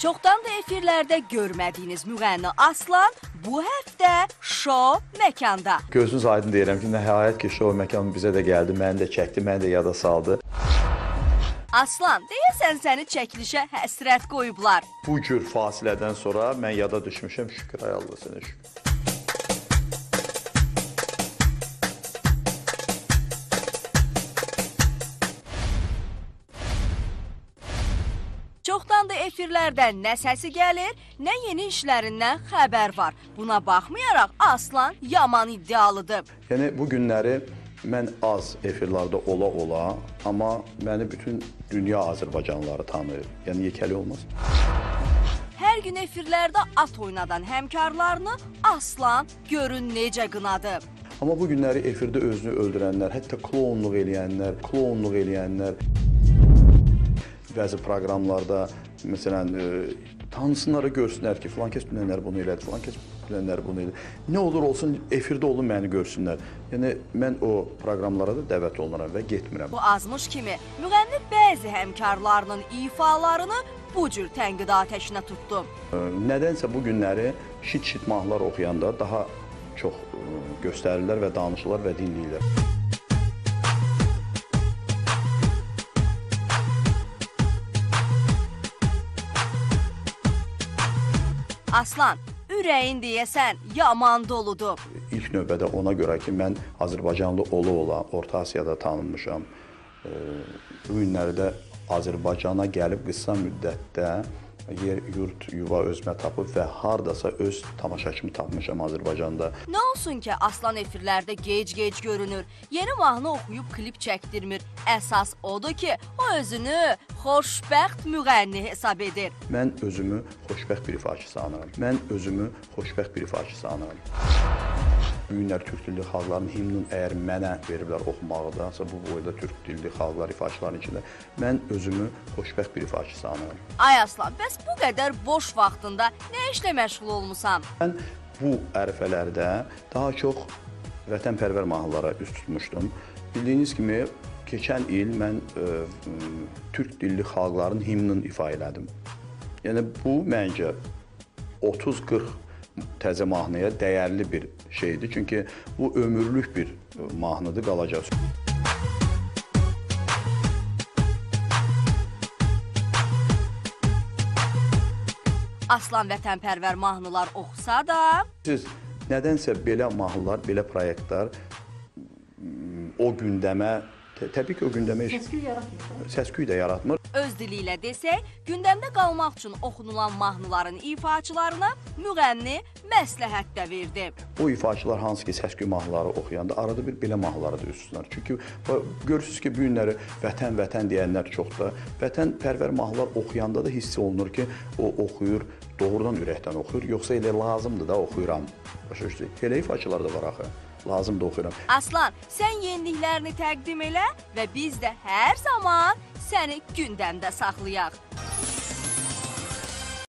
Çoxdan da efirlərdə görmədiyiniz müğənni Aslan bu həftə şou məkanda. Gözünüz aydın deyirəm ki, nəhayət ki, şou məkanı bizə də gəldi, məni də çəkdi, məni də yada saldı. Aslan, deyəsən səni çəkilişə həsrət qoyublar. Bu cür fasilədən sonra mən yada düşmüşəm, şükür ay Allah sənə şükür. Çoxdan da efirlərdən nə səsi gəlir, nə yeni işlərindən xəbər var. Buna baxmayaraq Aslan yaman iddialıdır. Yəni bu günləri mən az efirlərdə ola-ola, amma məni bütün dünya Azərbaycanlıları tanıyır. Yəni yekəli olmaz. Hər gün efirlərdə at oynadan həmkarlarını Aslan görün necə qınadı. Amma bu günləri efirdə özünü öldürənlər, hətta klounluq eləyənlər, klounluq eləyənlər bəzi proqramlarda məsələn e, tanısınlar, görsünlər ki, filan kəs dünənlər bunu elədi, filan kəs dünənlər bunu elədi. Nə olur olsun efirdə olun məni görsünlər. Yəni mən o proqramlara da dəvət olunuram və getmirəm. Bu azmış kimi müğənni bəzi həmkarlarının ifalarını bu cür tənqid atəşinə tutdu. E, Nədənsə bu günləri şit-şit mahnılar oxuyanda daha çox e, göstərirlər və danışırlar və dinləyirlər. Aslan, ürəyin deyəsən yaman doludur. İlk növbədə ona görə ki, mən Azərbaycanlı ola-ola Orta Asiyada tanınmışam. Bu günlərdə Azərbaycana gəlib qısa müddətdə yer, yurt, yuva özümə tapıb və hardasa öz tamaşaçımı tapmışam Azərbaycanda. Nə olsun ki, Aslan efirlərdə gec-gec görünür. Yeni mahnı oxuyub klip çəkdirmir. Əsas odur ki, o özünü xoşbəxt müğənni hesab edir. Mən özümü xoşbəxt bir ifaçı sanıram. Mən özümü xoşbəxt bir ifaçı sanıram. Bu günlər türk dilli xalqların himnini əgər mənə veriblər oxumaqdansa bu boyda türk dilli xalqlar ifaçıların içində mən özümü xoşbəxt bir ifaçı sanıram. Ay Aslan, bəs bu qədər boş vaxtında nə işlə məşğul olmusan? Mən bu ərəfələrdə daha çox vətənpərvər mahnılara üst tutmuşdum. Bildiyiniz kimi keçən il mən ə, m, türk dilli xalqların himnini ifa elədim. Yəni bu məncə 30-40 təzə mahnıya dəyərli bir şeydir. Çünki bu ömürlük bir ə, mahnıdır, qalacaq. Aslan vətənpərvər mahnılar oxusa da, Siz nədənsə belə mahnılar, belə proyektlər m, o gündəmə tə- təbii ki, o gündəmə Səsküy yaratmır. səsküy də yaratmır. Öz dili ilə desək, gündəmdə qalmaq üçün oxunulan mahnıların ifaçılarına müğənni məsləhət də verdi. O ifaçılar hansı ki səsküy mahnıları oxuyanda arada bir belə mahnılara da üst tuturlar. Çünki görürsüz ki, bu günləri vətən vətən deyənlər çoxdur. Vətənpərvər mahnılar oxuyanda da hiss olunur ki, o oxuyur, doğrudan ürəkdən oxuyur, yoxsa elə lazımdır da oxuyuram. Başa düşdük. Elə ifaçılar da var axı. Lazımdır oxuyuram. Aslan, sən yeniliklərini təqdim elə və biz də hər zaman səni gündəmdə saxlayaq.